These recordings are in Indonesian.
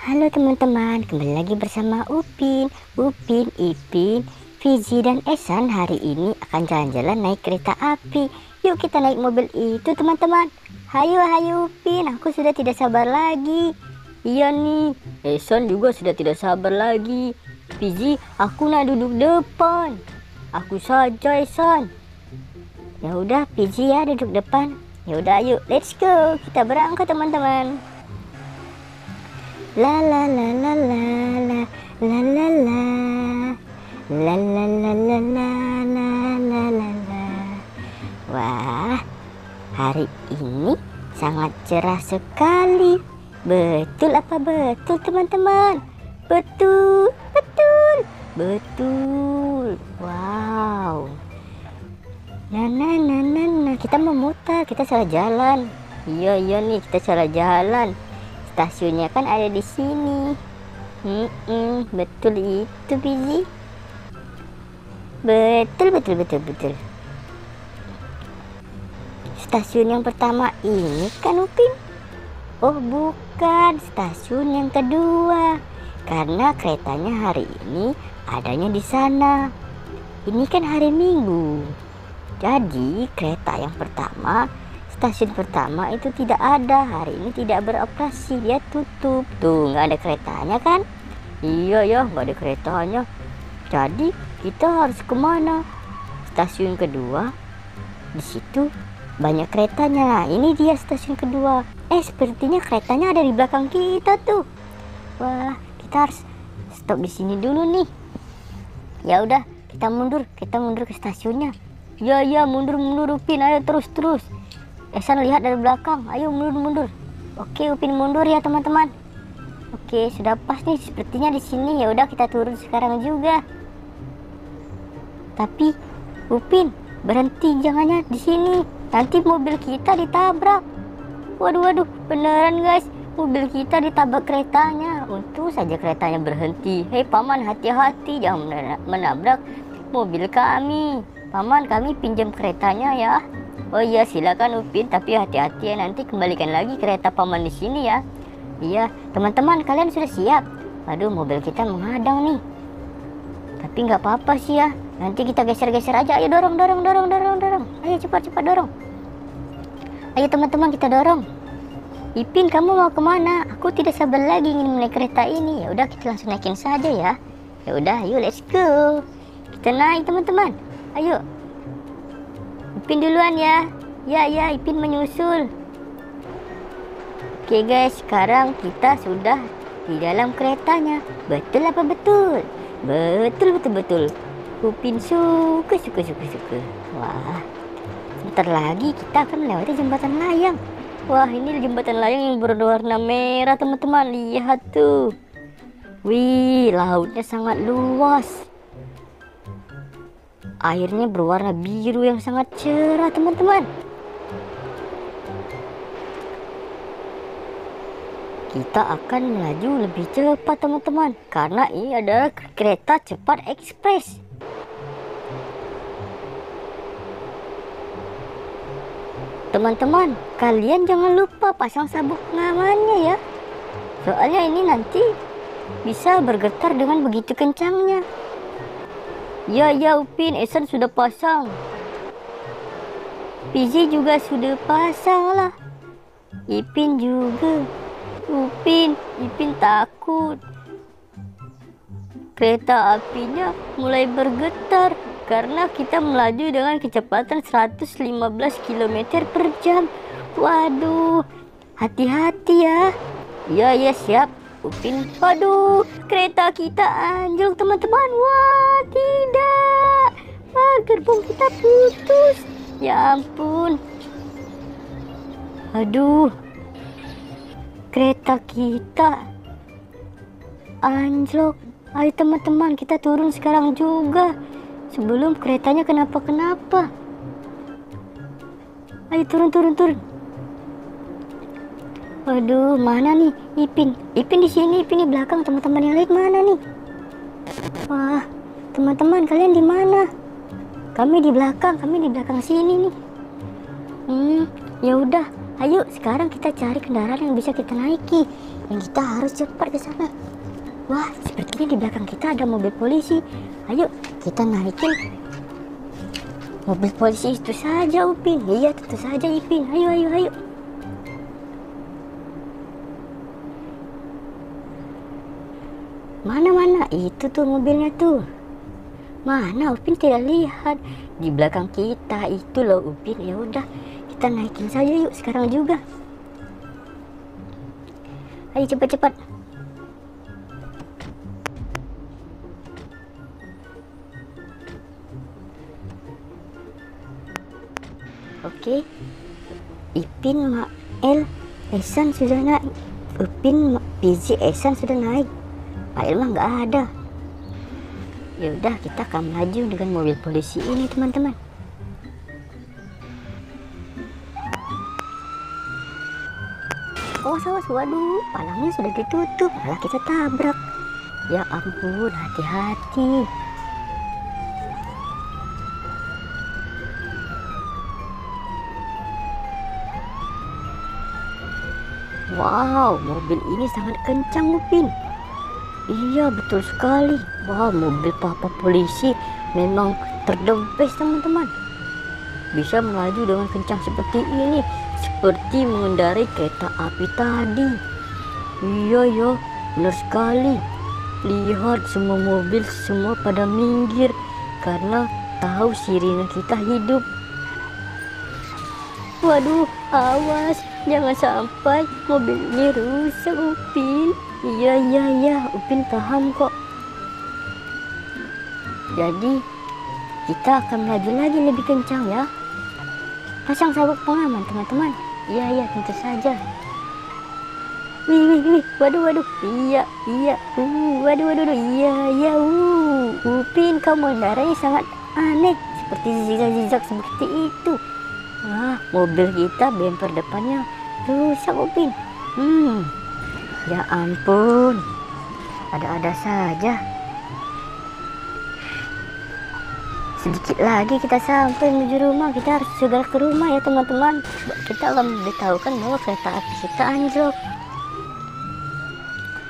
Halo teman-teman, kembali lagi bersama Upin, Upin, Ipin, Fizi dan Esan hari ini akan jalan-jalan naik kereta api. Yuk kita naik mobil itu teman-teman. Hayo, hayo Upin, aku sudah tidak sabar lagi. Iya nih, Esan juga sudah tidak sabar lagi. Fizi, aku nak duduk depan. Aku saja Esan. Ya udah, Fizi ya duduk depan. Ya udah, yuk, let's go. Kita berangkat teman-teman. La la la la la la la la la la la la la la la la la la Wah, hari ini sangat cerah sekali. Betul apa betul teman-teman? Betul, betul, betul. Wow. Nah, nah, nah, nah, nah. Kita memutar, kita salah jalan. Iya, iya nih, kita salah jalan. Stasiunnya kan ada di sini. Hmm, -mm, betul itu, Bizi. Betul, betul, betul, betul. Stasiun yang pertama ini kan Upin? Oh bukan, stasiun yang kedua. Karena keretanya hari ini adanya di sana. Ini kan hari Minggu. Jadi kereta yang pertama stasiun pertama itu tidak ada. Hari ini tidak beroperasi dia tutup. Tuh nggak ada keretanya kan? Iya ya nggak ada keretanya. Jadi kita harus ke mana? Stasiun kedua. Di situ banyak keretanya. Nah ini dia stasiun kedua. Eh sepertinya keretanya ada di belakang kita tuh. Wah kita harus stop di sini dulu nih. Ya udah kita mundur. Kita mundur ke stasiunnya. Ya ya mundur mundur Upin ayo terus terus Esan lihat dari belakang. Ayo mundur mundur. Oke, Upin mundur ya teman-teman. Oke, sudah pas nih. Sepertinya di sini ya udah kita turun sekarang juga. Tapi Upin berhenti jangannya di sini. Nanti mobil kita ditabrak. Waduh waduh, beneran guys. Mobil kita ditabrak keretanya. Untung saja keretanya berhenti. Hei paman, hati-hati jangan menabrak mobil kami. Paman, kami pinjam keretanya ya. Oh iya silakan Upin tapi hati-hati ya nanti kembalikan lagi kereta paman di sini ya. Iya teman-teman kalian sudah siap? Aduh mobil kita menghadang nih. Tapi nggak apa-apa sih ya. Nanti kita geser-geser aja. Ayo dorong dorong dorong dorong dorong. Ayo cepat cepat dorong. Ayo teman-teman kita dorong. Ipin kamu mau ke mana? Aku tidak sabar lagi ingin naik kereta ini. Ya udah kita langsung naikin saja ya. Ya udah, yuk let's go. Kita naik teman-teman. Ayo, Ipin duluan ya. Ya, ya, Ipin menyusul. Oke guys, sekarang kita sudah di dalam keretanya. Betul apa betul? Betul, betul, betul. Upin suka, suka, suka, suka. Wah, sebentar lagi kita akan melewati jembatan layang. Wah, ini jembatan layang yang berwarna merah, teman-teman. Lihat tuh. Wih, lautnya sangat luas airnya berwarna biru yang sangat cerah teman-teman. Kita akan melaju lebih cepat teman-teman karena ini adalah kereta cepat ekspres. Teman-teman kalian jangan lupa pasang sabuk pengamannya ya. Soalnya ini nanti bisa bergetar dengan begitu kencangnya Ya, ya Upin, Esan sudah pasang. PJ juga sudah pasang lah. Ipin juga. Upin, Ipin takut. Kereta apinya mulai bergetar karena kita melaju dengan kecepatan 115 km per jam. Waduh, hati-hati ya. Ya, ya siap. Upin, aduh, kereta kita anjlok teman-teman. Wah, tidak. Ah, gerbong kita putus. Ya ampun. Aduh. Kereta kita anjlok. Ayo teman-teman, kita turun sekarang juga. Sebelum keretanya kenapa-kenapa. Ayo turun, turun, turun. Waduh, mana nih Ipin? Ipin di sini, Ipin di belakang. Teman-teman yang lain mana nih? Wah, teman-teman kalian di mana? Kami di belakang, kami di belakang sini nih. Hmm, ya udah. Ayo sekarang kita cari kendaraan yang bisa kita naiki. dan kita harus cepat ke sana. Wah, sepertinya di belakang kita ada mobil polisi. Ayo, kita naikin mobil polisi itu saja, Upin. Iya, tentu saja, Ipin. Ayo, ayo, ayo. Mana-mana itu tuh mobilnya tuh. Mana Upin tidak lihat di belakang kita itu loh Upin. Ya udah, kita naikin saja yuk sekarang juga. Ayo cepat-cepat. Oke. Ipin, Mael, Esan sudah naik. Upin, Pizi, Esan sudah naik. Mael mah nggak ada. Ya udah, kita akan melaju dengan mobil polisi ini, teman-teman. Awas, awas, waduh, palangnya sudah ditutup, malah kita tabrak. Ya ampun, hati-hati. Wow, mobil ini sangat kencang, Upin. Iya, betul sekali. Wah, mobil papa polisi memang terdempes, teman-teman. Bisa melaju dengan kencang seperti ini, seperti mengendarai kereta api tadi. Iya, ya, benar sekali. Lihat semua mobil semua pada minggir karena tahu sirine kita hidup. Waduh, awas, jangan sampai mobil ini rusak, Upin. Iya, iya, iya, Upin paham kok. Jadi, kita akan melaju lagi lebih kencang ya. Pasang sabuk pengaman, teman-teman. Iya, iya, tentu saja. Wih, wih, wih, waduh, waduh, iya, iya, uh, waduh, waduh, waduh, iya, iya, uh, Upin, kamu mengendarai sangat aneh, seperti zigzag-zigzag seperti itu. Wah, mobil kita bemper depannya rusak, Upin. Hmm, ya ampun, ada-ada saja. Sedikit lagi kita sampai menuju rumah, kita harus segera ke rumah ya teman-teman. Kita akan memberitahukan bahwa kereta api kita anjlok.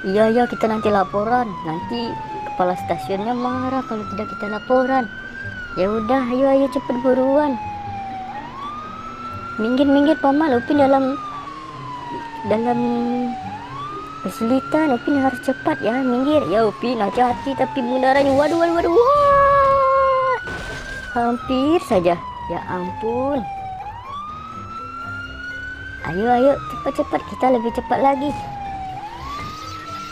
Iya ya kita nanti laporan. Nanti kepala stasiunnya marah kalau tidak kita laporan. Ya udah, ayo ayo cepet buruan. Minggir minggir paman, Upin dalam dalam kesulitan. Upin harus cepat ya, minggir. Ya Upin hati-hati tapi mengendaranya. Waduh waduh waduh. Wah! Hampir saja. Ya ampun. Ayo ayo cepat-cepat kita lebih cepat lagi.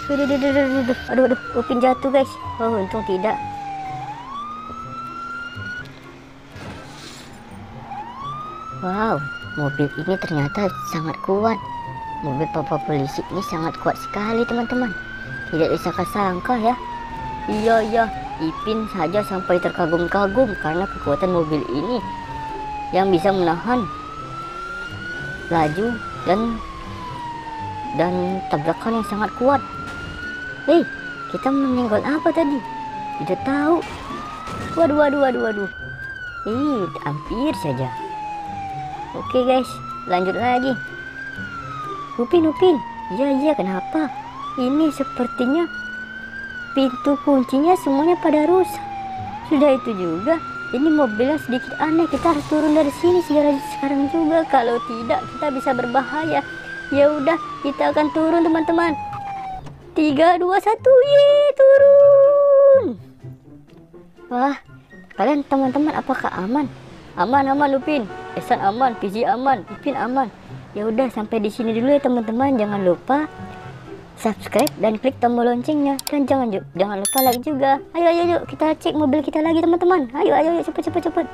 Aduh, aduh, aduh, aduh, aduh, aduh, Upin jatuh guys. Oh, untung tidak. Wow, mobil ini ternyata sangat kuat. Mobil papa polisi ini sangat kuat sekali teman-teman. Tidak disangka-sangka ya. Iya, iya, Ipin saja sampai terkagum-kagum karena kekuatan mobil ini yang bisa menahan laju dan dan tabrakan yang sangat kuat. Hei, kita menyenggol apa tadi? Tidak tahu. Waduh, waduh, waduh, waduh. Ih, hampir saja. Oke guys, lanjut lagi. Upin, Upin. Iya, iya, kenapa? Ini sepertinya pintu kuncinya semuanya pada rusak. Sudah itu juga, ini mobilnya sedikit aneh. Kita harus turun dari sini segera sekarang juga. Kalau tidak, kita bisa berbahaya. Ya udah, kita akan turun teman-teman. Tiga, dua, satu, ye, turun. Wah, kalian teman-teman apakah aman? Aman, aman, Upin. Esan aman, PJ aman, Upin aman. Ya udah sampai di sini dulu ya teman-teman. Jangan lupa subscribe dan klik tombol loncengnya dan jangan jangan lupa like juga. Ayo ayo yuk kita cek mobil kita lagi teman-teman. Ayo ayo, cepet cepet cepet.